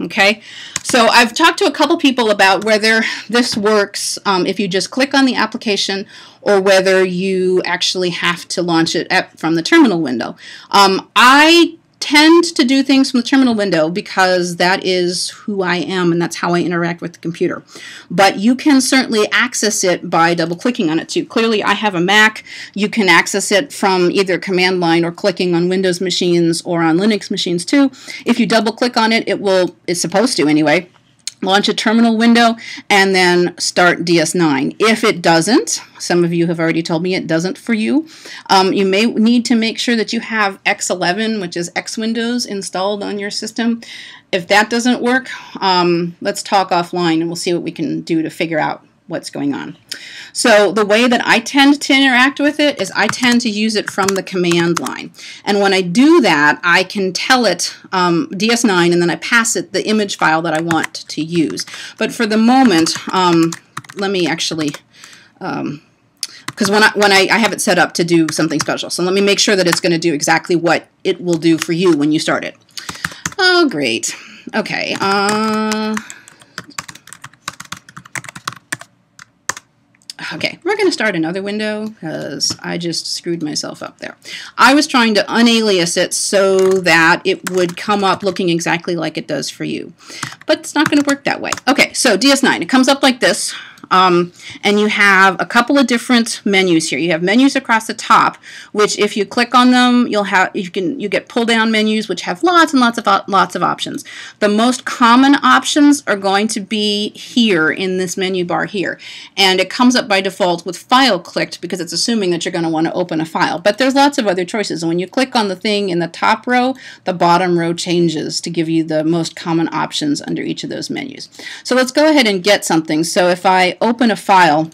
Okay, so I've talked to a couple people about whether this works um, if you just click on the application or whether you actually have to launch it at, from the terminal window. Um, I tend to do things from the terminal window because that is who I am and that's how I interact with the computer. But you can certainly access it by double clicking on it too. Clearly I have a Mac. You can access it from either command line or clicking on Windows machines or on Linux machines too. If you double click on it, it will, it's supposed to anyway, launch a terminal window, and then start DS9. If it doesn't, some of you have already told me it doesn't for you, um, you may need to make sure that you have X11, which is X Windows, installed on your system. If that doesn't work, um, let's talk offline and we'll see what we can do to figure out what's going on. So the way that I tend to interact with it is I tend to use it from the command line. And when I do that, I can tell it um, DS9 and then I pass it the image file that I want to use. But for the moment, um, let me actually, because um, when, I, when I, I have it set up to do something special. So let me make sure that it's going to do exactly what it will do for you when you start it. Oh, great. Okay. Uh, Okay, we're going to start another window because I just screwed myself up there. I was trying to unalias it so that it would come up looking exactly like it does for you. But it's not going to work that way. Okay, so DS9, it comes up like this. Um, and you have a couple of different menus here. You have menus across the top, which if you click on them, you'll have you can you get pull down menus, which have lots and lots of lots of options. The most common options are going to be here in this menu bar here, and it comes up by default with file clicked because it's assuming that you're going to want to open a file. But there's lots of other choices, and when you click on the thing in the top row, the bottom row changes to give you the most common options under each of those menus. So let's go ahead and get something. So if I open a file,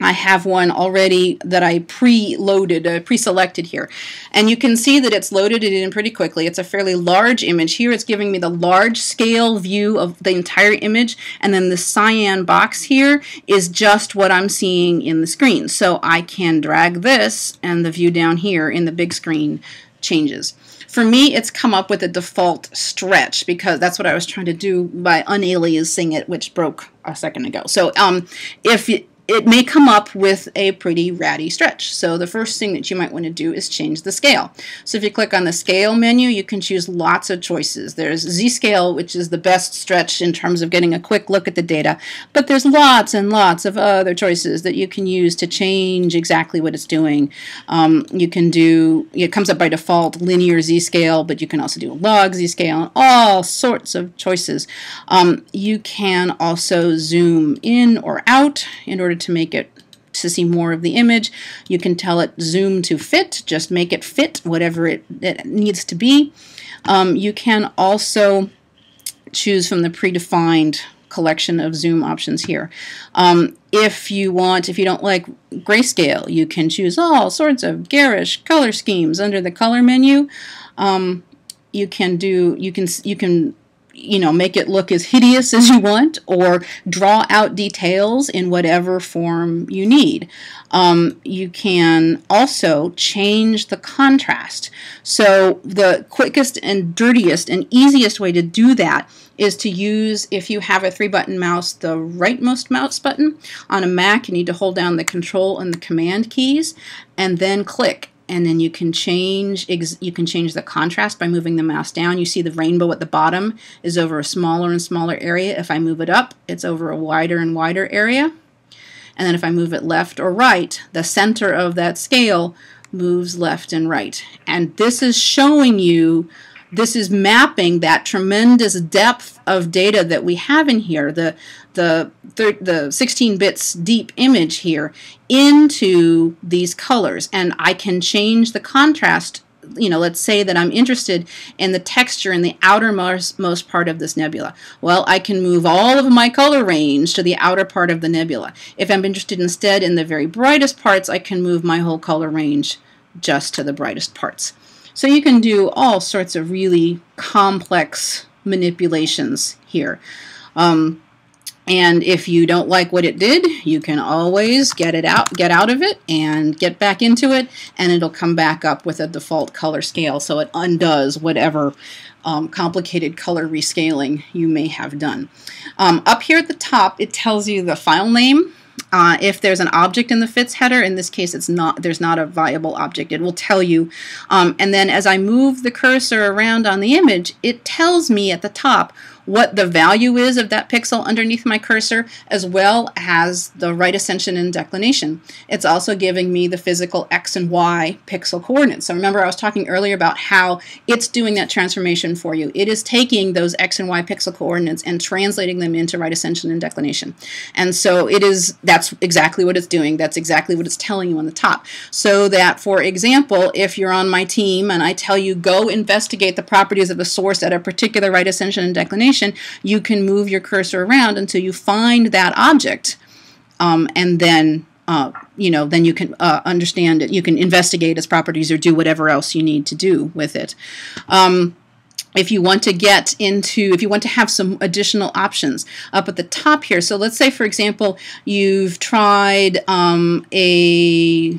I have one already that I pre-loaded, uh, pre-selected here. And you can see that it's loaded it in pretty quickly. It's a fairly large image. Here it's giving me the large scale view of the entire image and then the cyan box here is just what I'm seeing in the screen. So I can drag this and the view down here in the big screen changes. For me, it's come up with a default stretch because that's what I was trying to do by unaliasing it, which broke a second ago. So um, if it may come up with a pretty ratty stretch. So the first thing that you might want to do is change the scale. So if you click on the scale menu, you can choose lots of choices. There's Z-scale, which is the best stretch in terms of getting a quick look at the data, but there's lots and lots of other choices that you can use to change exactly what it's doing. Um, you can do, it comes up by default linear Z-scale, but you can also do log Z-scale and all sorts of choices. Um, you can also zoom in or out in order to make it to see more of the image. You can tell it zoom to fit, just make it fit whatever it, it needs to be. Um, you can also choose from the predefined collection of zoom options here. Um, if you want, if you don't like grayscale, you can choose all sorts of garish color schemes under the color menu. Um, you can do, you can, you can you know, make it look as hideous as you want or draw out details in whatever form you need. Um, you can also change the contrast. So the quickest and dirtiest and easiest way to do that is to use, if you have a three button mouse, the rightmost mouse button. On a Mac, you need to hold down the control and the command keys and then click and then you can change you can change the contrast by moving the mouse down. You see the rainbow at the bottom is over a smaller and smaller area. If I move it up, it's over a wider and wider area. And then if I move it left or right, the center of that scale moves left and right. And this is showing you this is mapping that tremendous depth of data that we have in here, the the the 16 bits deep image here into these colors and I can change the contrast you know, let's say that I'm interested in the texture in the outermost most part of this nebula. Well, I can move all of my color range to the outer part of the nebula. If I'm interested instead in the very brightest parts, I can move my whole color range just to the brightest parts. So you can do all sorts of really complex manipulations here. Um, and if you don't like what it did, you can always get it out, get out of it and get back into it and it'll come back up with a default color scale so it undoes whatever um, complicated color rescaling you may have done. Um, up here at the top, it tells you the file name. Uh, if there's an object in the FITS header, in this case, it's not. There's not a viable object. It will tell you. Um, and then as I move the cursor around on the image, it tells me at the top what the value is of that pixel underneath my cursor, as well as the right ascension and declination. It's also giving me the physical x and y pixel coordinates. So remember I was talking earlier about how it's doing that transformation for you. It is taking those x and y pixel coordinates and translating them into right ascension and declination. And so it is, that's exactly what it's doing. That's exactly what it's telling you on the top. So that, for example, if you're on my team and I tell you go investigate the properties of a source at a particular right ascension and declination, you can move your cursor around until you find that object, um, and then uh, you know then you can uh, understand it. You can investigate its properties or do whatever else you need to do with it. Um, if you want to get into, if you want to have some additional options up at the top here. So let's say, for example, you've tried um, a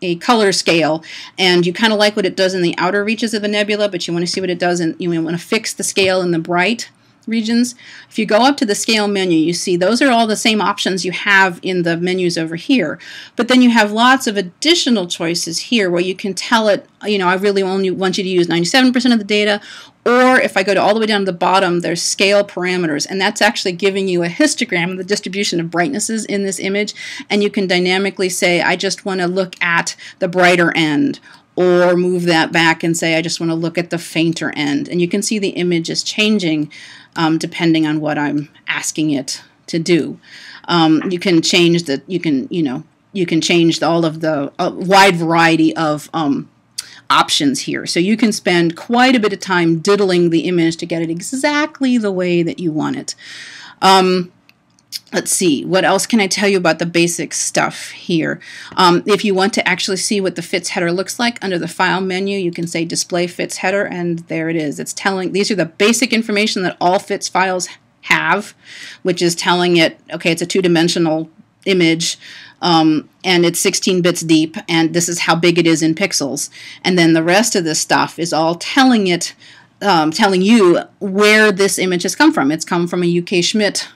a color scale and you kind of like what it does in the outer reaches of a nebula, but you want to see what it does and you want to fix the scale in the bright regions. If you go up to the scale menu, you see those are all the same options you have in the menus over here. But then you have lots of additional choices here where you can tell it, you know, I really only want you to use 97% of the data. Or if I go to all the way down to the bottom, there's scale parameters, and that's actually giving you a histogram of the distribution of brightnesses in this image. And you can dynamically say, I just want to look at the brighter end, or move that back and say, I just want to look at the fainter end. And you can see the image is changing um, depending on what I'm asking it to do. Um, you can change the, you can, you know, you can change all of the uh, wide variety of um, options here. So you can spend quite a bit of time diddling the image to get it exactly the way that you want it. Um, let's see, what else can I tell you about the basic stuff here? Um, if you want to actually see what the FITS header looks like, under the File menu, you can say Display FITS Header, and there it is. It's telling, these are the basic information that all FITS files have, which is telling it, okay, it's a two-dimensional image, um, and it's 16 bits deep, and this is how big it is in pixels. And then the rest of this stuff is all telling it, um, telling you where this image has come from. It's come from a UK Schmidt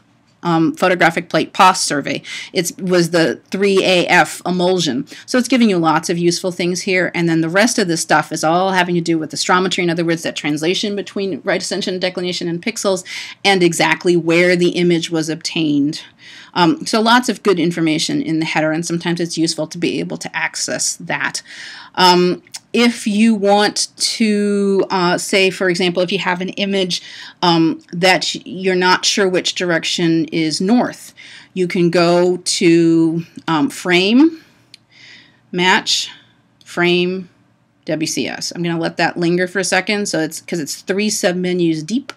um, photographic plate POS survey. It was the 3AF emulsion. So it's giving you lots of useful things here. And then the rest of this stuff is all having to do with astrometry. In other words, that translation between right ascension, declination, and pixels, and exactly where the image was obtained. Um, so lots of good information in the header, and sometimes it's useful to be able to access that. Um, if you want to uh, say, for example, if you have an image um, that you're not sure which direction is north, you can go to um, Frame, Match, Frame, WCS. I'm going to let that linger for a second, so it's because it's three submenus deep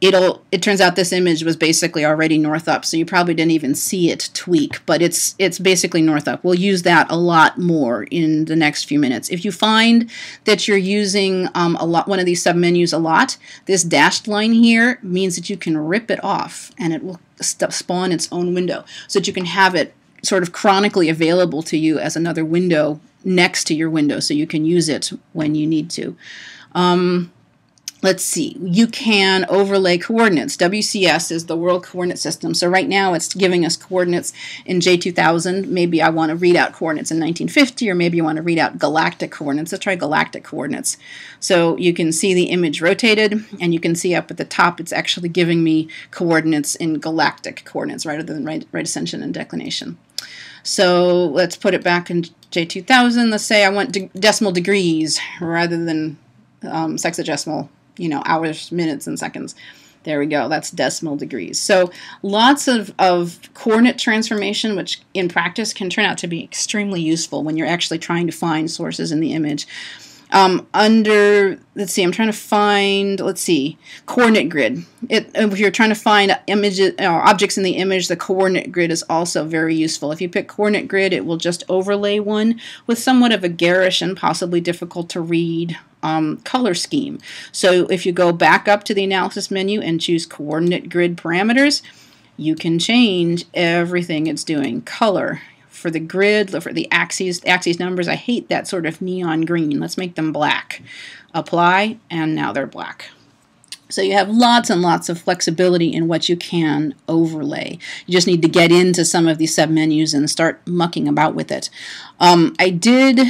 it'll it turns out this image was basically already north up so you probably didn't even see it tweak but it's it's basically north up. We'll use that a lot more in the next few minutes. If you find that you're using um, a lot one of these submenus a lot this dashed line here means that you can rip it off and it will spawn its own window so that you can have it sort of chronically available to you as another window next to your window so you can use it when you need to. Um, let's see, you can overlay coordinates. WCS is the World Coordinate System. So right now it's giving us coordinates in J2000. Maybe I want to read out coordinates in 1950, or maybe you want to read out galactic coordinates. Let's try galactic coordinates. So you can see the image rotated, and you can see up at the top it's actually giving me coordinates in galactic coordinates rather than right, right ascension and declination. So let's put it back in J2000. Let's say I want de decimal degrees rather than um, sexagesimal you know, hours, minutes, and seconds. There we go. That's decimal degrees. So lots of, of coordinate transformation, which in practice can turn out to be extremely useful when you're actually trying to find sources in the image. Um, under, let's see, I'm trying to find, let's see, coordinate grid. It, if you're trying to find images, uh, objects in the image, the coordinate grid is also very useful. If you pick coordinate grid, it will just overlay one with somewhat of a garish and possibly difficult to read um, color scheme. So if you go back up to the analysis menu and choose coordinate grid parameters, you can change everything it's doing. Color, for the grid, look for the axes, axes numbers. I hate that sort of neon green. Let's make them black. apply, and now they're black. So you have lots and lots of flexibility in what you can overlay. You just need to get into some of these submenus and start mucking about with it. Um, I did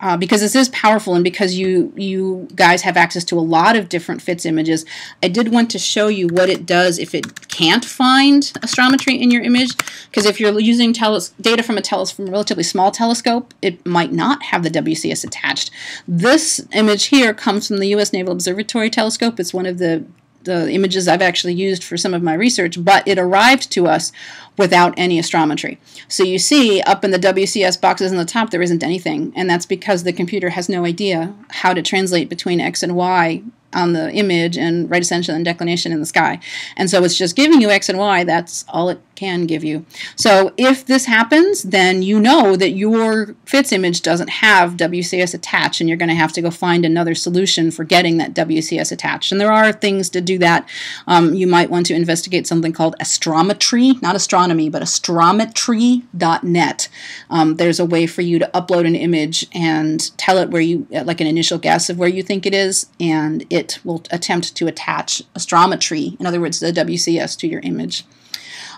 uh, because this is powerful and because you you guys have access to a lot of different FITS images, I did want to show you what it does if it can't find astrometry in your image. Because if you're using data from a, from a relatively small telescope, it might not have the WCS attached. This image here comes from the U.S. Naval Observatory telescope. It's one of the the images I've actually used for some of my research, but it arrived to us without any astrometry. So you see up in the WCS boxes in the top there isn't anything, and that's because the computer has no idea how to translate between X and Y on the image and right ascension and declination in the sky. And so it's just giving you X and Y, that's all it can give you. So if this happens, then you know that your FITS image doesn't have WCS attached and you're going to have to go find another solution for getting that WCS attached. And there are things to do that. Um, you might want to investigate something called astrometry, not astronomy, but astrometry.net. Um, there's a way for you to upload an image and tell it where you, like an initial guess of where you think it is, and it will attempt to attach astrometry, in other words, the WCS to your image.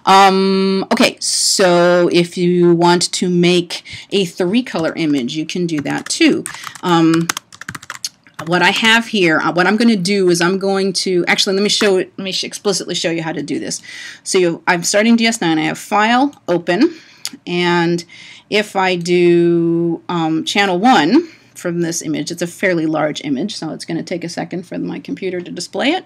Um, okay, so if you want to make a three color image, you can do that too. Um, what I have here, uh, what I'm going to do is I'm going to, actually let me show it, let me explicitly show you how to do this. So you, I'm starting DS9, I have File, Open, and if I do um, Channel 1 from this image, it's a fairly large image, so it's going to take a second for my computer to display it.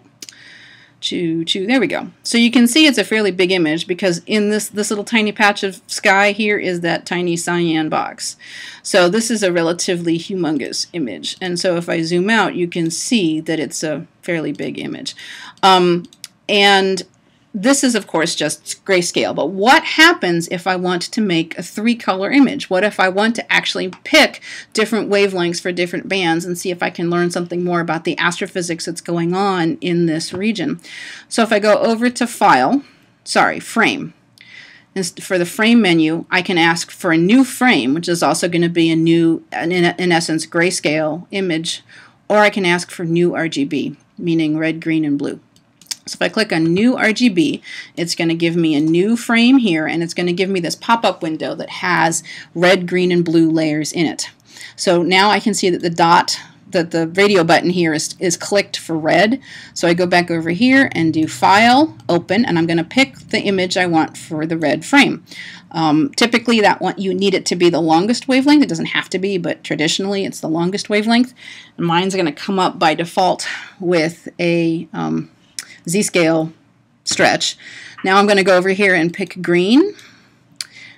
Choo choo. There we go. So you can see it's a fairly big image because in this, this little tiny patch of sky here is that tiny cyan box. So this is a relatively humongous image. And so if I zoom out, you can see that it's a fairly big image. Um, and this is, of course, just grayscale. But what happens if I want to make a three-color image? What if I want to actually pick different wavelengths for different bands and see if I can learn something more about the astrophysics that's going on in this region? So if I go over to File, sorry, Frame, for the frame menu, I can ask for a new frame, which is also going to be a new, in, in essence, grayscale image, or I can ask for new RGB, meaning red, green, and blue. So if I click on New RGB, it's going to give me a new frame here, and it's going to give me this pop-up window that has red, green, and blue layers in it. So now I can see that the dot, that the radio button here is, is clicked for red. So I go back over here and do File, Open, and I'm going to pick the image I want for the red frame. Um, typically, that one you need it to be the longest wavelength. It doesn't have to be, but traditionally it's the longest wavelength. And mine's going to come up by default with a um, Z-scale stretch. Now I'm going to go over here and pick green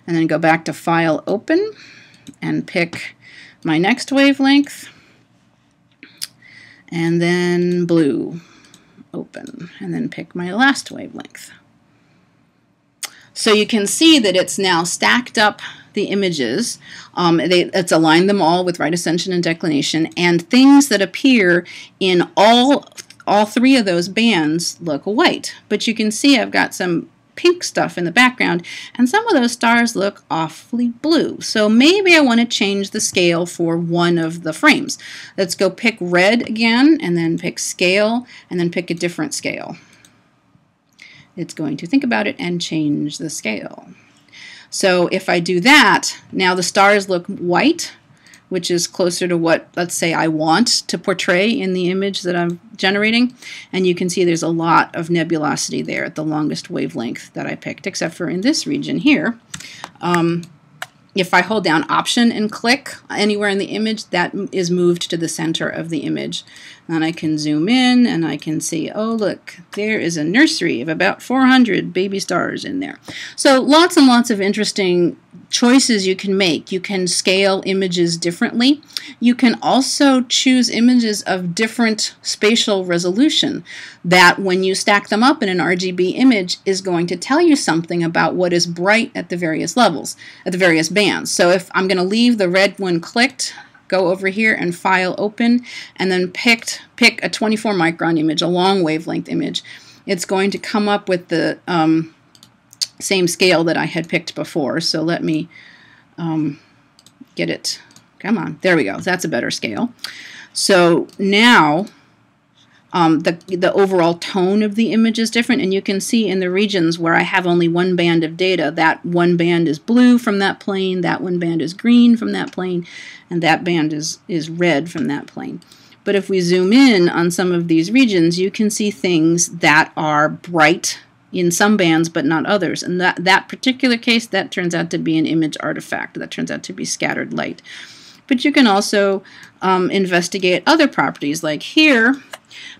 and then go back to File Open and pick my next wavelength and then blue open and then pick my last wavelength. So you can see that it's now stacked up the images. Um, they, it's aligned them all with right ascension and declination and things that appear in all all three of those bands look white. But you can see I've got some pink stuff in the background, and some of those stars look awfully blue. So maybe I want to change the scale for one of the frames. Let's go pick red again, and then pick scale, and then pick a different scale. It's going to think about it and change the scale. So if I do that, now the stars look white, which is closer to what, let's say, I want to portray in the image that I'm generating. And you can see there's a lot of nebulosity there at the longest wavelength that I picked, except for in this region here. Um, if I hold down Option and click anywhere in the image, that is moved to the center of the image. And I can zoom in and I can see, oh look, there is a nursery of about 400 baby stars in there. So lots and lots of interesting choices you can make. You can scale images differently. You can also choose images of different spatial resolution that when you stack them up in an RGB image is going to tell you something about what is bright at the various levels, at the various bands. So if I'm going to leave the red one clicked, go over here and file open and then picked, pick a 24 micron image, a long wavelength image. It's going to come up with the um, same scale that I had picked before. So let me um, get it. Come on. There we go. That's a better scale. So now um, the, the overall tone of the image is different, and you can see in the regions where I have only one band of data, that one band is blue from that plane, that one band is green from that plane, and that band is, is red from that plane. But if we zoom in on some of these regions, you can see things that are bright in some bands but not others. And that, that particular case, that turns out to be an image artifact. That turns out to be scattered light. But you can also um, investigate other properties. Like here,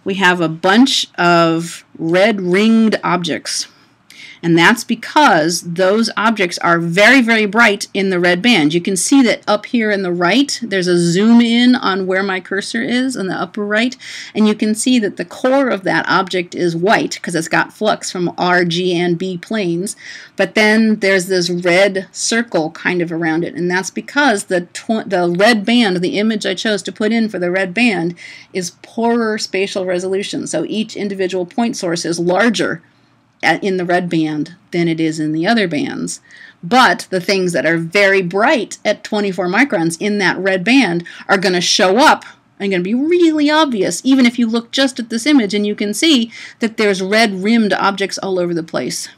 we have a bunch of red ringed objects. And that's because those objects are very, very bright in the red band. You can see that up here in the right, there's a zoom in on where my cursor is in the upper right, and you can see that the core of that object is white because it's got flux from R, G, and B planes, but then there's this red circle kind of around it, and that's because the, the red band, the image I chose to put in for the red band, is poorer spatial resolution, so each individual point source is larger in the red band than it is in the other bands. But the things that are very bright at 24 microns in that red band are going to show up and going to be really obvious, even if you look just at this image and you can see that there's red rimmed objects all over the place.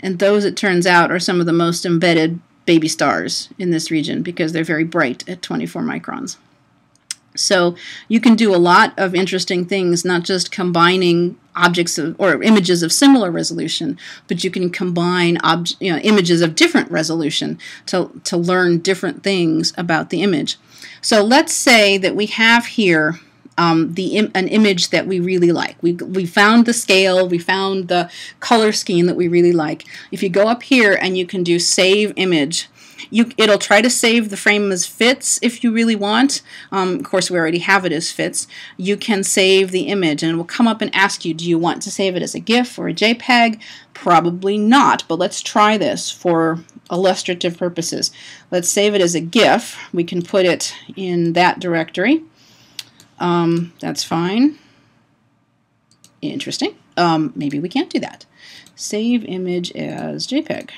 And those, it turns out, are some of the most embedded baby stars in this region because they're very bright at 24 microns. So you can do a lot of interesting things, not just combining objects of, or images of similar resolution, but you can combine you know, images of different resolution to, to learn different things about the image. So let's say that we have here um, the Im an image that we really like. We, we found the scale, we found the color scheme that we really like. If you go up here and you can do save image, you, it'll try to save the frame as fits if you really want. Um, of course, we already have it as fits. You can save the image and it will come up and ask you, do you want to save it as a GIF or a JPEG? Probably not, but let's try this for illustrative purposes. Let's save it as a GIF. We can put it in that directory. Um, that's fine. Interesting. Um, maybe we can't do that. Save image as JPEG.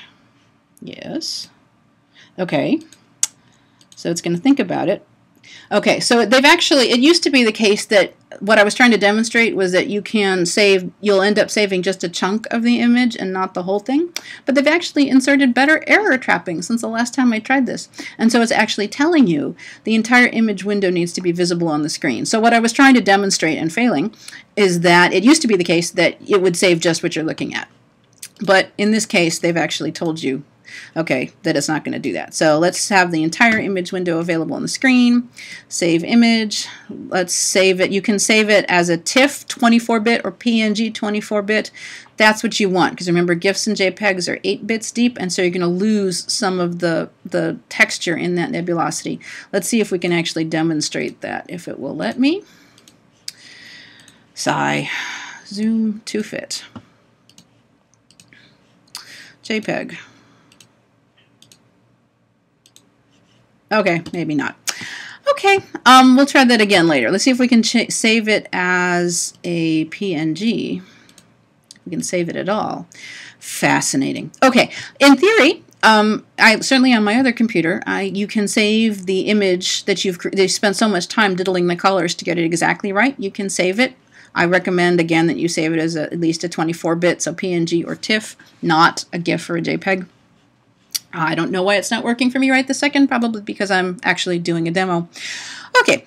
Yes. Okay, so it's going to think about it. Okay, so they've actually, it used to be the case that what I was trying to demonstrate was that you can save, you'll end up saving just a chunk of the image and not the whole thing. But they've actually inserted better error trapping since the last time I tried this. And so it's actually telling you the entire image window needs to be visible on the screen. So what I was trying to demonstrate and failing is that it used to be the case that it would save just what you're looking at. But in this case, they've actually told you Okay, that it's not going to do that. So let's have the entire image window available on the screen. Save image. Let's save it. You can save it as a TIFF 24-bit or PNG 24-bit. That's what you want because remember GIFs and JPEGs are 8 bits deep and so you're going to lose some of the, the texture in that nebulosity. Let's see if we can actually demonstrate that if it will let me. Sigh. Zoom to fit. JPEG. Okay, maybe not. Okay, um, we'll try that again later. Let's see if we can save it as a PNG. We can save it at all. Fascinating. Okay, in theory, um, I certainly on my other computer, I, you can save the image that you've they spent so much time diddling the colors to get it exactly right. You can save it. I recommend again that you save it as a, at least a 24-bit, so PNG or TIFF, not a GIF or a JPEG. I don't know why it's not working for me right this second, probably because I'm actually doing a demo. Okay,